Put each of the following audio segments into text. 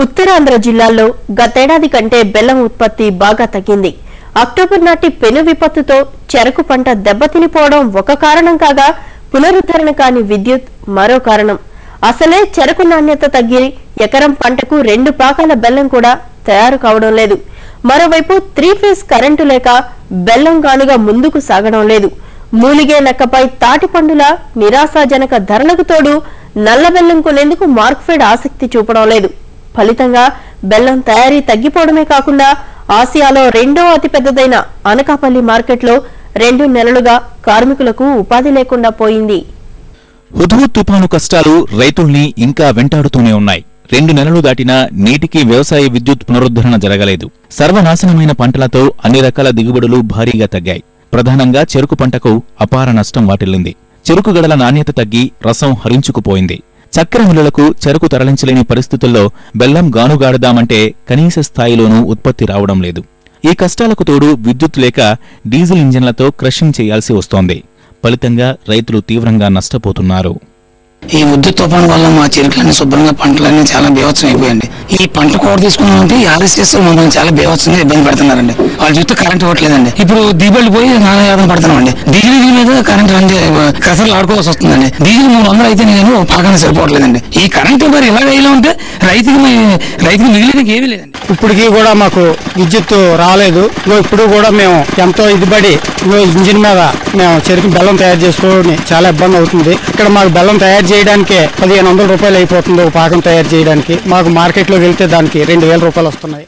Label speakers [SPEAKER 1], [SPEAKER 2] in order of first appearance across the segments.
[SPEAKER 1] ఉత్తరాంధ్ర జిల్లాల్లో గతేడాది కంటే బెల్లం ఉత్పత్తి బాగా తగ్గింది. అక్టోబర్ నాటి పెను విపత్తుతో చెరకు పంట దెబ్బతినిపోవడం ఒక కారణం కాగా పునరుద్ధరణ కాని విద్యుత్ మరో కారణం. అసలే చెరకు నాణ్యత తగ్గి ఎకరం పంటకు రెండు పాకాల బెల్లం కూడా తయారు కావడం లేదు. మరోవైపు త్రీ ఫేజ్ కరెంటు లేక బెల్లం గానుగా ముందుకు సాగడం లేదు. మూలిగే లెక్కపై తాటి పండుల నిరాశాజనక ధరలకు తోడు నల్ల బెల్లం కొనేందుకు మార్క్ఫెడ్ ఆసక్తి చూపడం లేదు. ఫలితంగా బెల్లం తయారీ తగ్గిపోవడమే కాకుండా ఆసియాలో రెండో అతిపెద్దదైన అనకాపల్లి మార్కెట్లో రెండు నెలలుగా కార్మికులకు ఉపాధి లేకుండా పోయింది.
[SPEAKER 2] హుద్హుద్ తుపాను కష్టాలు రైతుల్ని ఇంకా వెంటాడుతూనే ఉన్నాయి. రెండు నెలలు దాటినా నేటికి వ్యవసాయ విద్యుత్ పునరుద్ధరణ జరగలేదు. సర్వనాశనమైన పంటలతో అన్ని రకాల దిగుబడులు భారీగా తగ్గాయి. ప్రధానంగా చెరుకు పంటకు అపార నష్టం వాటిల్లింది. చెరుకు గడల నాణ్యత తగ్గి రసం హరించుకుపోయింది. చక్కెర మిల్లులకు చెరుకు తరలించలేని పరిస్థితుల్లో బెల్లం గానుగాడదామంటే కనీస స్థాయిలోనూ ఉత్పత్తి రావడం లేదు. ఈ కష్టాలకు తోడు విద్యుత్ లేక డీజిల్ ఇంజిన్లతో క్రషింగ్ చేయాల్సి వస్తోంది. ఫలితంగా రైతులు తీవ్రంగా నష్టపోతున్నారు.
[SPEAKER 3] ఈ ముద్దు తుఫాను వల్ల మా చెరుకులన్నీ శుభ్రంగా పంటలన్నీ చాలా బీభత్సం అయిపోయింది ఈ పంట కూర తీసుకున్నామంటే ఆర్ఎస్ఎస్ మమ్మల్ని చాలా బీభత్సంగా ఇబ్బంది పెడుతున్నారండి. వాళ్ళు చూస్తే కరెంట్ ఇవ్వట్లేదండి. ఇప్పుడు దీపావళి పోయి నాలుగు యాదం పడుతున్నామండి. డీజిల్ డీజిల్ మీద కరెంట్ అంటే కసరలు ఆడుకోవాల్సి వస్తుందండి. డీజిల్ మూడు వందలు అయితే నేను పక్కన సరిపోవట్లేదండి. ఈ కరెంట్ మరి ఇలా వేయలో ఉంటే రైతుకి రైతుకి మిగిలినకి ఏమీ లేదండి.
[SPEAKER 4] ఇప్పటికీ కూడా మాకు విద్యుత్ రాలేదు. ఇప్పుడు కూడా మేము ఎంతో ఇదిపడి ఇగో ఇంజిన్ మీద మేము చెరుకు బెల్లం తయారు చేసుకోవడం చాలా ఇబ్బంది అవుతుంది. ఇక్కడ మాకు బెల్లం తయారు చేయడానికే పదిహేను వందల రూపాయలు అయిపోతుంది ఒక పాకం తయారు చేయడానికి. మాకు మార్కెట్లో వెళ్తే దానికి రెండు వేల రూపాయలు వస్తున్నాయి.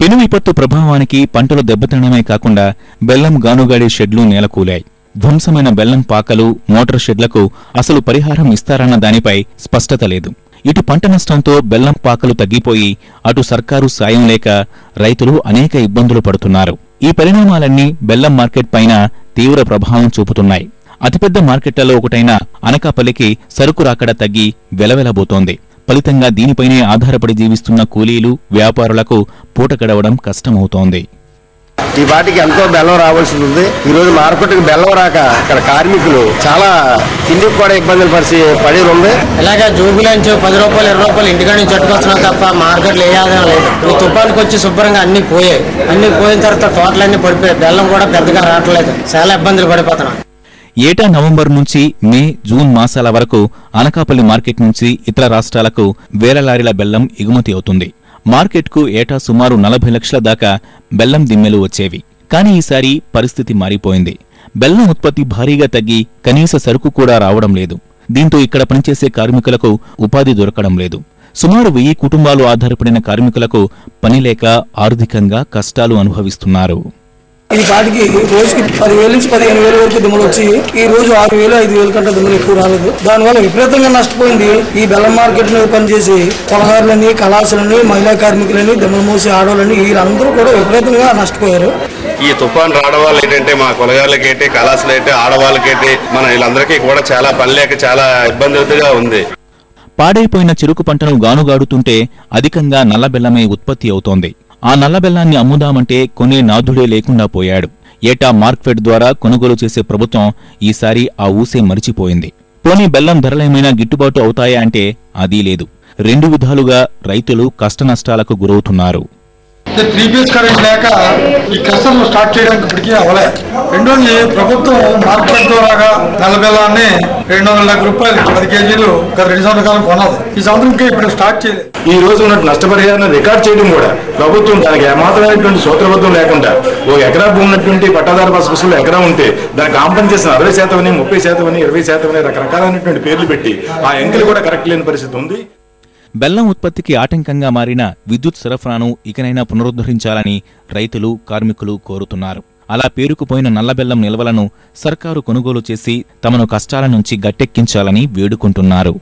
[SPEAKER 2] పెను విపత్తు ప్రభావానికి పంటలు దెబ్బతినడమే కాకుండా బెల్లం గానుగాడే షెడ్లు నేలకూలాయి. ధ్వంసమైన బెల్లం పాకలు మోటార్ షెడ్లకు అసలు పరిహారం ఇస్తారన్న దానిపై స్పష్టత లేదు. ఇటు పంట నష్టంతో బెల్లం పాకలు తగ్గిపోయి అటు సర్కారు సాయం లేక రైతులు అనేక ఇబ్బందులు పడుతున్నారు. ఈ పరిణామాలన్నీ బెల్లం మార్కెట్ పైన తీవ్ర ప్రభావం చూపుతున్నాయి. అతిపెద్ద మార్కెట్లలో ఒకటైన అనకాపల్లికి సరుకు రాకడ తగ్గి వెలవెలబోతోంది. ఫలితంగా దీనిపైనే ఆధారపడి జీవిస్తున్న కూలీలు వ్యాపారులకు పూట గడవడం కష్టమవుతోంది.
[SPEAKER 5] ఈ పాటికి ఎంతో బెల్లం రావాల్సి ఉంది. ఈ రోజు మార్కెట్కి బెల్లం రాక ఇక్కడ కార్మికులు చాలా తిండికి కూడా ఇబ్బందులు పరిచి పడి ఉంది.
[SPEAKER 6] ఇలాగే జూబిలంచి పది రూపాయలు ఇరవై రూపాయలు ఇంటికాడ నుంచి పట్టుకొచ్చినాం తప్ప మార్కెట్లో ఏ ఆదాయం లేదు. ఈ తుఫానికి వచ్చి శుభ్రంగా అన్ని పోయాయి. అన్ని పోయిన తర్వాత తోటలు అన్ని పడిపోయాయి. బెల్లం కూడా పెద్దగా రావట్లేదు. చాలా ఇబ్బందులు పడిపోతున్నాం.
[SPEAKER 2] ఏటా నవంబర్ నుంచి మే జూన్ మాసాల వరకు అనకాపల్లి మార్కెట్ నుంచి ఇతర రాష్ట్రాలకు వేల లారీల బెల్లం ఎగుమతి అవుతుంది. మార్కెట్కు ఏటా సుమారు నలభై లక్షల దాకా బెల్లం దిమ్మెలు వచ్చేవి. కానీ ఈసారి పరిస్థితి మారిపోయింది. బెల్లం ఉత్పత్తి భారీగా తగ్గి కనీస సరుకు కూడా రావడం లేదు. దీంతో ఇక్కడ పనిచేసే కార్మికులకు ఉపాధి దొరకడం లేదు. సుమారు వెయ్యి కుటుంబాలు ఆధారపడిన కార్మికులకు పని లేక ఆర్థికంగా కష్టాలు అనుభవిస్తున్నారు.
[SPEAKER 7] ఈ పాటికి రోజుకి పదివేల నుంచి పదిహేను వేల వరకు దుమ్ములు వచ్చి ఈ రోజు ఆరు వేలు ఐదు వేల కంటే దుమ్ములు ఎక్కువ రాలేదు. దానివల్ల విపరీతంగా నష్టపోయింది. ఈ బెల్లం మార్కెట్ మీద పనిచేసి కొలగారులని కళాశాలని మహిళా కార్మికులని దుమ్ములు మూసి ఆడవాళ్ళని వీళ్ళందరూ కూడా విపరీతంగా నష్టపోయారు.
[SPEAKER 8] ఈ తుఫాన్ రావడం వల్ల ఏంటంటే మా కొలగాళ్ళకేంటి కళాశాలైతే ఆడవాళ్ళకేంటి మన వీళ్ళందరికీ కూడా చాలా పని లేక చాలా ఇబ్బందిగా ఉంది.
[SPEAKER 2] పాడైపోయిన చెరుకు పంటను గానుగాడుతుంటే అధికంగా నల్లబెల్లమే ఉత్పత్తి అవుతోంది. ఆ నల్లబెల్లాన్ని అమ్ముదామంటే కొనే నాథుడే లేకుండా పోయాడు. ఏటా మార్క్ఫెడ్ ద్వారా కొనుగోలు చేసే ప్రభుత్వం ఈసారి ఆ ఊసే మరిచిపోయింది. పోనీ బెల్లం ధరలేమైనా గిట్టుబాటు అవుతాయా అంటే అదీ లేదు. రెండు విధాలుగా రైతులు కష్టనష్టాలకు గురవుతున్నారు.
[SPEAKER 9] త్రీ ఫేజ్ కరెంట్ లేక ఈ కష్టం స్టార్ట్ చేయడానికి ఇప్పటికీ అవలే. రెండోది ప్రభుత్వం మార్కెట్ ద్వారా నల్ల రెండు వందల లక్షల రూపాయలు పది కేజీలు గత రెండు సంవత్సరాల కొనదు ఈ సంవత్సరంకి ఇప్పుడు స్టార్ట్ చేయలేదు.
[SPEAKER 5] ఈ రోజు ఉన్న నష్టపరిహారాన్ని రికార్డ్ చేయడం కూడా ప్రభుత్వం దానికి ఏమాత్రమైనటువంటి సూత్రబద్ధం లేకుండా ఓ ఎకరా భూమి ఉన్నటువంటి పట్టాదారు బస్సులు ఎకరా ఉంటే దానికి కాంపన్సేషన్ అరవై శాతం అని ముప్పై శాతం అని ఇరవై శాతం అని రకరకాలైనటువంటి పేర్లు పెట్టి ఆ ఎంకలు కూడా కరెక్ట్ లేని పరిస్థితి ఉంది.
[SPEAKER 2] బెల్లం ఉత్పత్తికి ఆటంకంగా మారిన విద్యుత్ సరఫరాను ఇకనైనా పునరుద్ధరించాలని రైతులు కార్మికులు కోరుతున్నారు. అలా పేరుకుపోయిన నల్లబెల్లం నిల్వలను సర్కారు కొనుగోలు చేసి తమను కష్టాల నుంచి గట్టెక్కించాలని వేడుకుంటున్నారు.